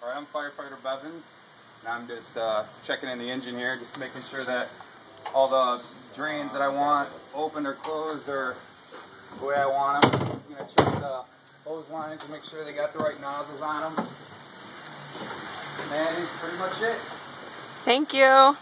All right, I'm firefighter Bevins, and I'm just uh, checking in the engine here, just making sure that all the drains that I want open or closed or the way I want them. I'm gonna check the hose lines to make sure they got the right nozzles on them. And that is pretty much it. Thank you.